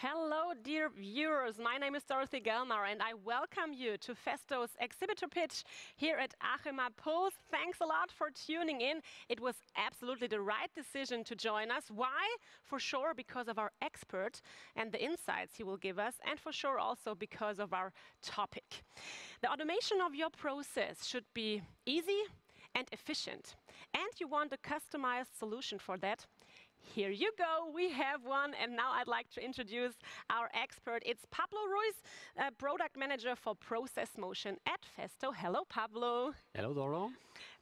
Hello, dear viewers. My name is Dorothy Gelmar, and I welcome you to Festo's exhibitor pitch here at Achema Pulse. Thanks a lot for tuning in. It was absolutely the right decision to join us. Why? For sure, because of our expert and the insights he will give us, and for sure also because of our topic. The automation of your process should be easy and efficient, and you want a customized solution for that. Here you go, we have one, and now I'd like to introduce our expert. It's Pablo Ruiz, uh, Product Manager for Process Motion at Festo. Hello, Pablo. Hello, Doro.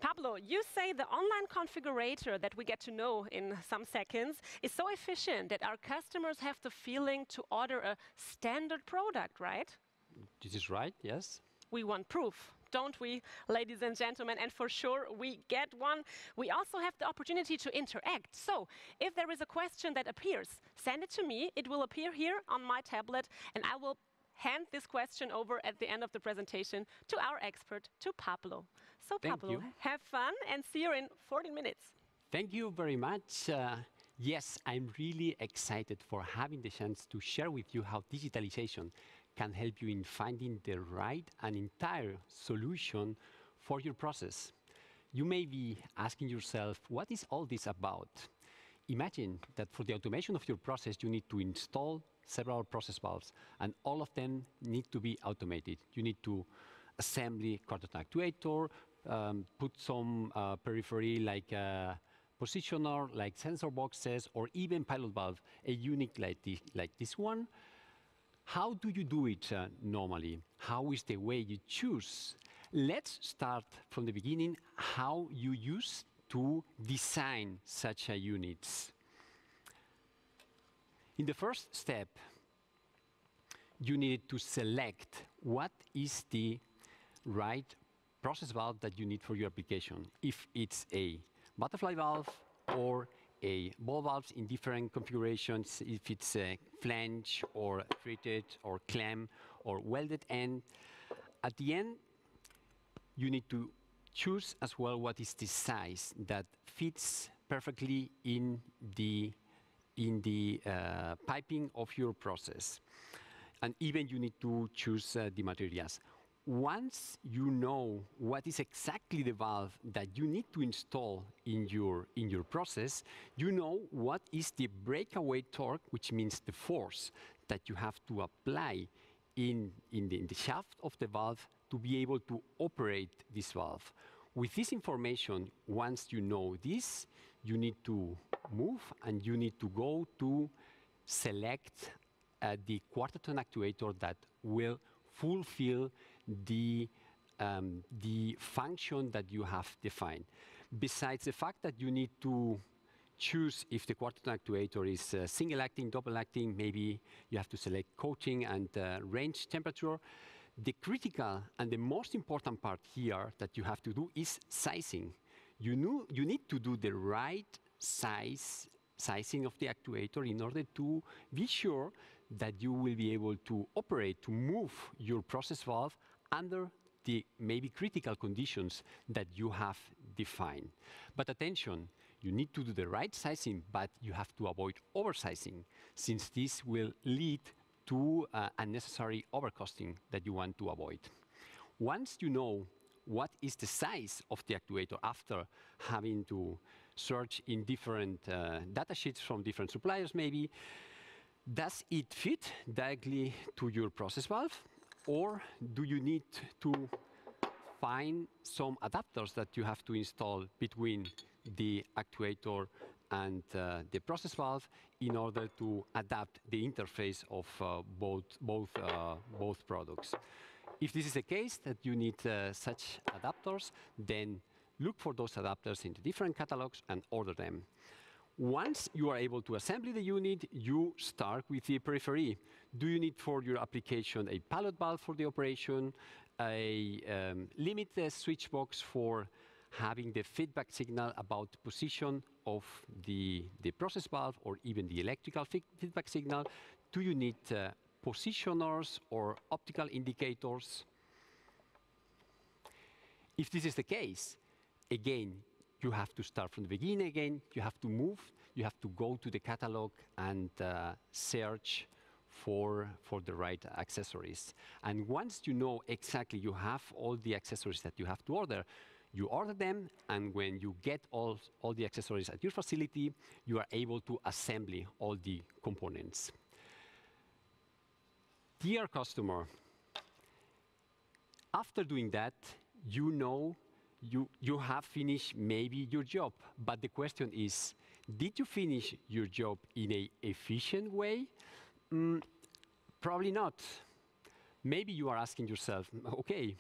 Pablo, you say the online configurator that we get to know in some seconds is so efficient that our customers have the feeling to order a standard product, right? This is right, yes. We want proof don't we, ladies and gentlemen? And for sure, we get one. We also have the opportunity to interact. So if there is a question that appears, send it to me. It will appear here on my tablet, and I will hand this question over at the end of the presentation to our expert, to Pablo. So Thank Pablo, you. have fun and see you in 14 minutes. Thank you very much. Uh, yes, I'm really excited for having the chance to share with you how digitalization can help you in finding the right and entire solution for your process. You may be asking yourself, what is all this about? Imagine that for the automation of your process, you need to install several process valves, and all of them need to be automated. You need to assembly quarter actuator, um, put some uh, periphery like a positioner, like sensor boxes, or even pilot valve, a unit like, the, like this one, how do you do it uh, normally? How is the way you choose? Let's start from the beginning, how you used to design such a units. In the first step, you need to select what is the right process valve that you need for your application. If it's a butterfly valve or a ball valves in different configurations, if it's a flange or threaded or clamp or welded end. At the end, you need to choose as well what is the size that fits perfectly in the in the uh, piping of your process. And even you need to choose uh, the materials once you know what is exactly the valve that you need to install in your, in your process, you know what is the breakaway torque, which means the force that you have to apply in, in, the, in the shaft of the valve to be able to operate this valve. With this information, once you know this, you need to move and you need to go to select uh, the quarter turn actuator that will fulfill the, um, the function that you have defined. Besides the fact that you need to choose if the quarter actuator is uh, single acting, double acting, maybe you have to select coating and uh, range temperature. The critical and the most important part here that you have to do is sizing. You, know, you need to do the right size sizing of the actuator in order to be sure that you will be able to operate, to move your process valve under the maybe critical conditions that you have defined. But attention, you need to do the right sizing, but you have to avoid oversizing, since this will lead to uh, unnecessary overcosting that you want to avoid. Once you know what is the size of the actuator after having to search in different uh, data sheets from different suppliers maybe, does it fit directly to your process valve? Or do you need to find some adapters that you have to install between the actuator and uh, the process valve in order to adapt the interface of uh, both, both, uh, both products. If this is the case, that you need uh, such adapters, then look for those adapters in the different catalogs and order them. Once you are able to assemble the unit, you start with the periphery. Do you need for your application a pilot valve for the operation, a um, limit switch box for having the feedback signal about the position of the, the process valve or even the electrical feedback signal? Do you need uh, positioners or optical indicators? If this is the case, again, you have to start from the beginning again. You have to move. You have to go to the catalog and uh, search for, for the right accessories. And once you know exactly you have all the accessories that you have to order, you order them, and when you get all, all the accessories at your facility, you are able to assemble all the components. Dear customer, after doing that, you know you, you have finished maybe your job, but the question is, did you finish your job in a efficient way? Mm, probably not. Maybe you are asking yourself, okay,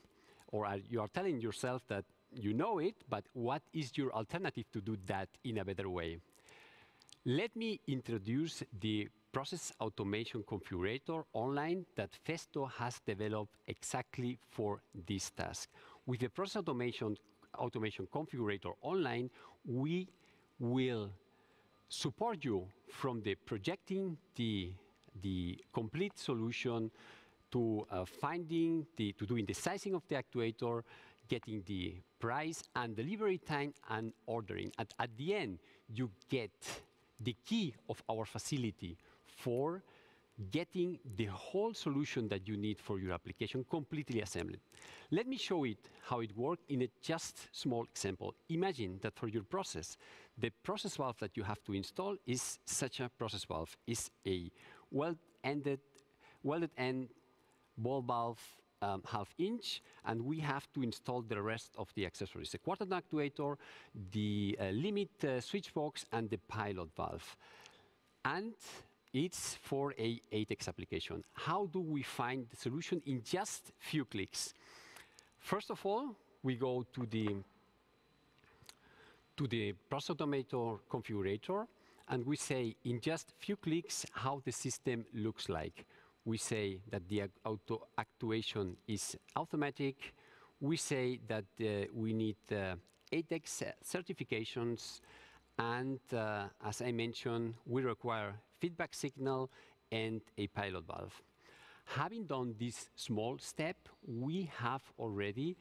or are, you are telling yourself that you know it, but what is your alternative to do that in a better way? Let me introduce the process automation configurator online that Festo has developed exactly for this task. With the process automation, automation configurator online, we will support you from the projecting the, the complete solution to uh, finding, the, to doing the sizing of the actuator, getting the price and delivery time and ordering. And at the end, you get the key of our facility for getting the whole solution that you need for your application completely assembled. Let me show it how it works in a just small example. Imagine that for your process, the process valve that you have to install is such a process valve, is a well-ended, welded end ball valve um, half inch, and we have to install the rest of the accessories, the quarter actuator, the uh, limit uh, switch box, and the pilot valve. And it's for a ATEX application. How do we find the solution in just few clicks? First of all, we go to the to the process automator configurator, and we say in just few clicks how the system looks like. We say that the auto actuation is automatic. We say that uh, we need uh, ATEX certifications, and uh, as I mentioned, we require feedback signal and a pilot valve. Having done this small step, we have already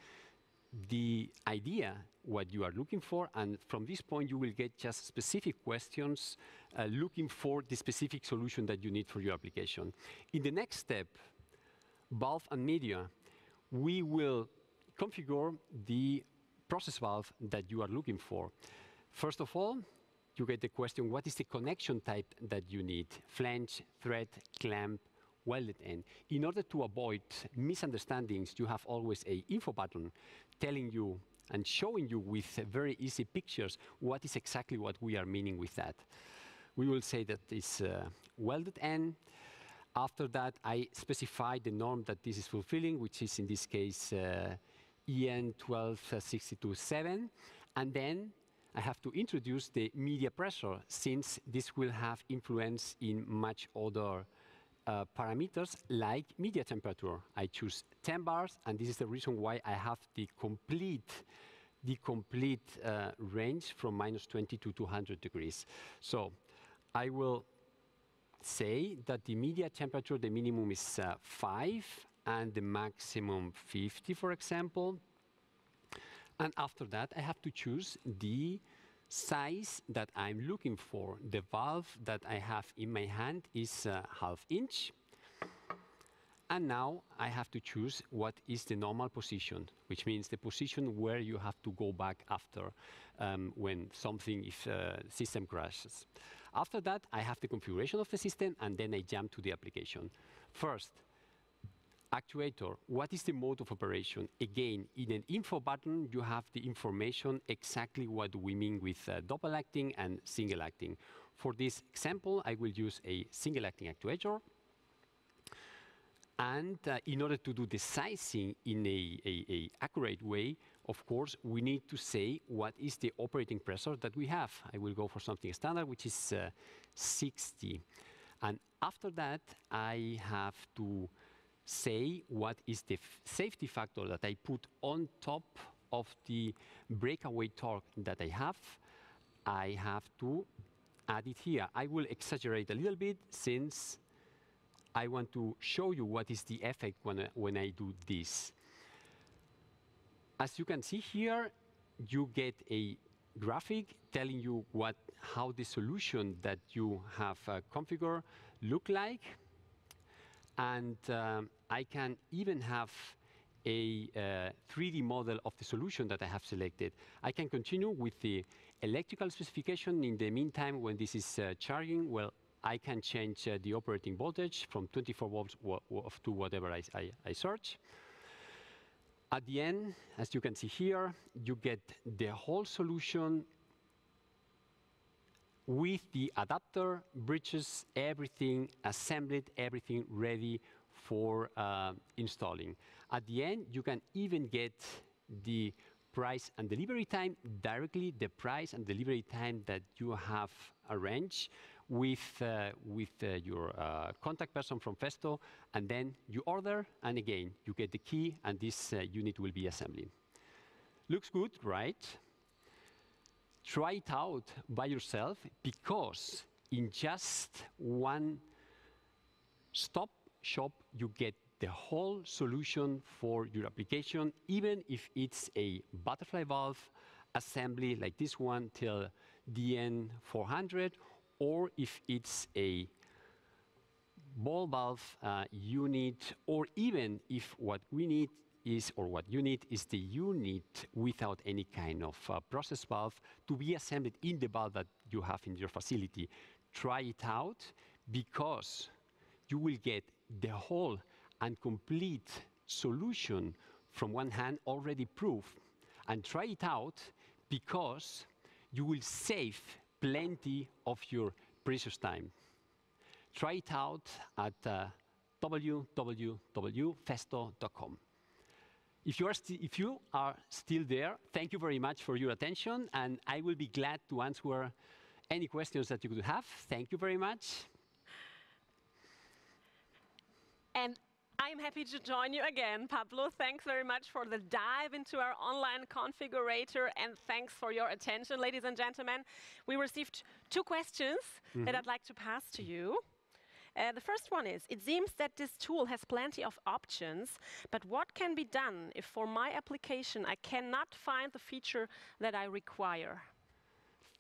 the idea what you are looking for, and from this point you will get just specific questions uh, looking for the specific solution that you need for your application. In the next step, valve and media, we will configure the process valve that you are looking for. First of all, you get the question, what is the connection type that you need? Flange, thread, clamp, welded end. In order to avoid misunderstandings, you have always a info button telling you and showing you with very easy pictures what is exactly what we are meaning with that. We will say that it's uh, welded end. After that, I specify the norm that this is fulfilling, which is in this case uh, EN 12627. And then I have to introduce the media pressure, since this will have influence in much other uh, parameters like media temperature. I choose 10 bars, and this is the reason why I have the complete the complete uh, range from minus 20 to 200 degrees. So I will say that the media temperature, the minimum is uh, 5, and the maximum 50, for example. And after that, I have to choose the size that I'm looking for. The valve that I have in my hand is uh, half inch. And now I have to choose what is the normal position, which means the position where you have to go back after um, when something, if uh, system crashes. After that, I have the configuration of the system, and then I jump to the application. First, actuator, what is the mode of operation? Again, in an info button, you have the information exactly what we mean with uh, double acting and single acting. For this example, I will use a single acting actuator. And uh, in order to do the sizing in a, a, a, accurate way, of course, we need to say what is the operating pressure that we have. I will go for something standard, which is uh, 60. And after that, I have to say what is the safety factor that I put on top of the breakaway torque that I have. I have to add it here. I will exaggerate a little bit since I want to show you what is the effect when I, when I do this. As you can see here, you get a graphic telling you what, how the solution that you have uh, configured look like. and um, I can even have a uh, 3D model of the solution that I have selected. I can continue with the electrical specification. In the meantime, when this is uh, charging, well, I can change uh, the operating voltage from 24 volts to whatever I, I, I search. At the end, as you can see here, you get the whole solution with the adapter, bridges, everything assembled, everything ready for uh, installing. At the end, you can even get the price and delivery time directly, the price and delivery time that you have arranged with, uh, with uh, your uh, contact person from Festo, and then you order, and again, you get the key, and this uh, unit will be assembling. Looks good, right? Try it out by yourself, because in just one stop shop, you get the whole solution for your application, even if it's a butterfly valve assembly like this one till DN400, or if it's a ball valve uh, unit, or even if what we need is, or what you need is the unit without any kind of uh, process valve to be assembled in the valve that you have in your facility. Try it out because you will get the whole and complete solution from one hand already proved. And try it out because you will save plenty of your precious time. Try it out at uh, www.festo.com. If you, if you are still there, thank you very much for your attention, and I will be glad to answer any questions that you could have. Thank you very much. And I'm happy to join you again, Pablo. Thanks very much for the dive into our online configurator, and thanks for your attention, ladies and gentlemen. We received two questions mm -hmm. that mm-hmm. I'd like to pass to you. Uh, the first one is, it seems that this tool has plenty of options, but what can be done if for my application I cannot find the feature that I require?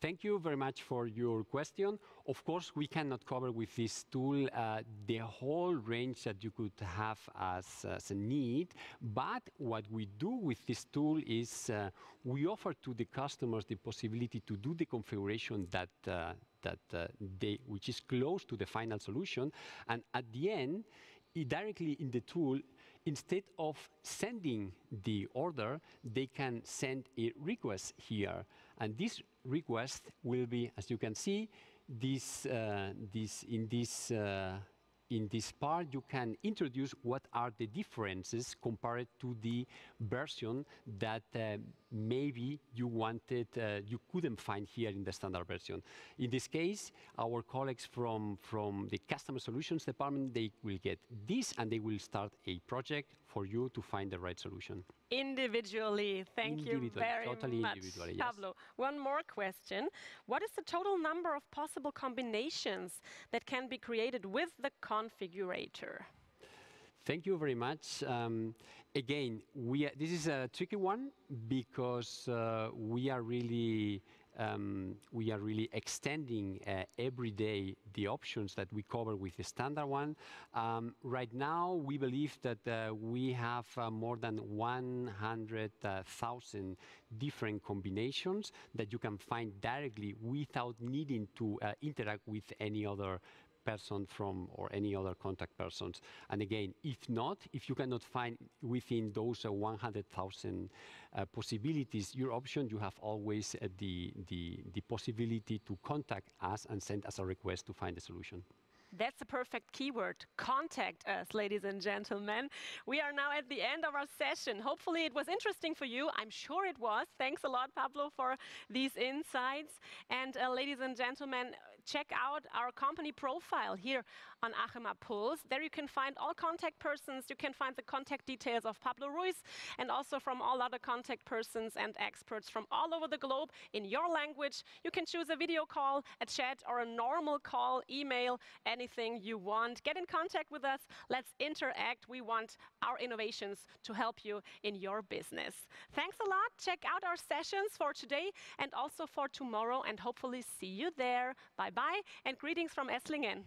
Thank you very much for your question. Of course, we cannot cover with this tool uh, the whole range that you could have as, a need, but what we do with this tool is uh, we offer to the customers the possibility to do the configuration that, uh, that they, which is close to the final solution, and at the end, directly in the tool, instead of sending the order, they can send a request here. And this request will be, as you can see, this, uh, this in this uh, in this part, you can introduce what are the differences compared to the version that uh, maybe you wanted, uh, you couldn't find here in the standard version. In this case, our colleagues from, from the customer solutions department, they will get this and they will start a project for you to find the right solution. Individually. Thank individually, you very totally much, individually, yes. Pablo. One more question. What is the total number of possible combinations that can be created with the configurator? Thank you very much. Um, again, we this is a tricky one because uh, we are really um, we are really extending uh, every day the options that we cover with the standard one. Um, right now, we believe that uh, we have uh, more than 100,000 different combinations that you can find directly without needing to uh, interact with any other person from or any other contact persons. And again, if not, if you cannot find within those uh, 100,000 uh, possibilities your option, you have always uh, the, the, the possibility to contact us and send us a request to find a solution. That's the perfect keyword. Contact us, ladies and gentlemen. We are now at the end of our session. Hopefully it was interesting for you. I'm sure it was. Thanks a lot, Pablo, for these insights. And uh, ladies and gentlemen, check out our company profile here on Achema Pulse. There you can find all contact persons. You can find the contact details of Pablo Ruiz and also from all other contact persons and experts from all over the globe in your language. You can choose a video call, a chat, or a normal call, email, anything you want. Get in contact with us. Let's interact. We want our innovations to help you in your business. Thanks a lot. Check out our sessions for today and also for tomorrow and hopefully see you there. Bye bye, and greetings from Esslingen.